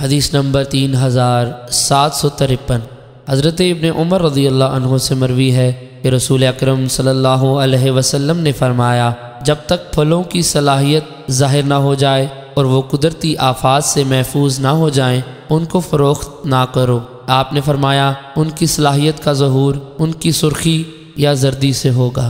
हदीस नंबर तीन हज़ार सात सौ तिरपन। हज़रत इबन उमर रदी अल्लाह से मरवी है कि रसूल अक्रम सल्लल्लाहु अलैहि वसल्लम ने फरमाया, जब तक फलों की सलाहियत ज़ाहिर ना हो जाए और वो कुदरती आफात से महफूज ना हो जाएँ, उनको फ़रोख्त ना करो। आपने फरमाया, उनकी सलाहियत का जहूर उनकी सुर्खी या जर्दी से होगा।